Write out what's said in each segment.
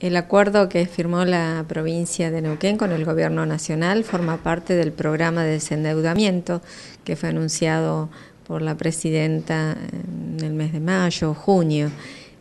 El acuerdo que firmó la provincia de Neuquén con el gobierno nacional forma parte del programa de desendeudamiento que fue anunciado por la presidenta en el mes de mayo, junio.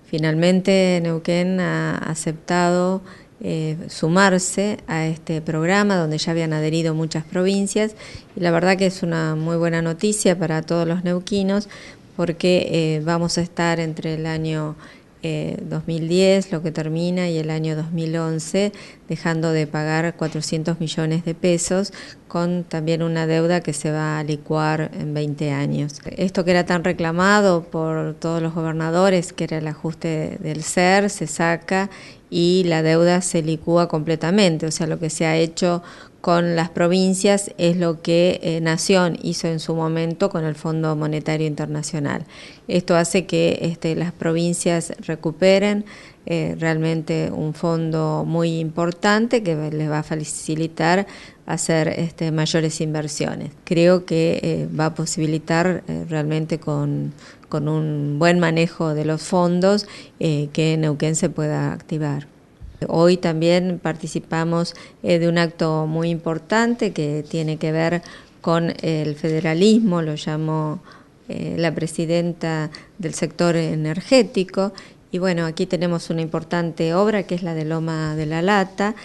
Finalmente Neuquén ha aceptado eh, sumarse a este programa donde ya habían adherido muchas provincias y la verdad que es una muy buena noticia para todos los neuquinos porque eh, vamos a estar entre el año 2010, eh, lo que termina, y el año 2011, dejando de pagar 400 millones de pesos, con también una deuda que se va a licuar en 20 años. Esto que era tan reclamado por todos los gobernadores, que era el ajuste del SER, se saca y la deuda se licúa completamente, o sea, lo que se ha hecho con las provincias es lo que eh, Nación hizo en su momento con el Fondo Monetario Internacional. Esto hace que este, las provincias recuperen eh, realmente un fondo muy importante que les va a facilitar hacer este, mayores inversiones. Creo que eh, va a posibilitar realmente con, con, un buen manejo de los fondos que Neuquén se pueda activar. Hoy también participamos eh, de un acto muy importante que tiene que ver con el federalismo, lo llamó eh, la presidenta del sector energético. Y bueno, aquí tenemos una importante obra que es la de Loma de la Lata,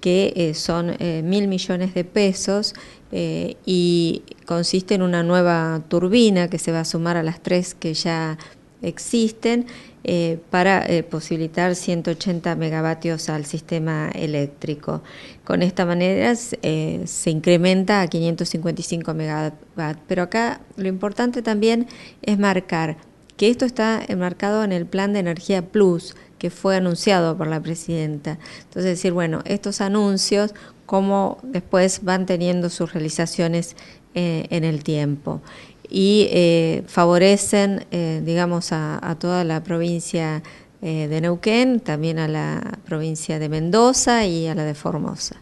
que eh, son mil millones de pesos y consiste en una nueva turbina que se va a sumar a las tres que ya existen eh, para eh, posibilitar 180 megavatios al sistema eléctrico. Con esta manera eh, se incrementa a 555 megavatios. Pero acá lo importante también es marcar que esto está enmarcado en el plan de energía plus que fue anunciado por la presidenta. Entonces decir, bueno, estos anuncios, cómo después van teniendo sus realizaciones en el tiempo y eh, favorecen, eh, digamos, a, toda la provincia eh, de Neuquén, también a la provincia de Mendoza y a la de Formosa.